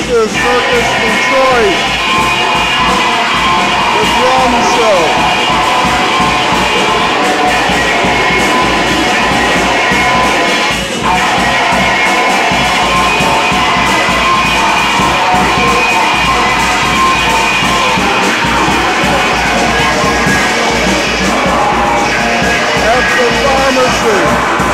Circus, Circus Detroit. The drum show. At the pharmacy.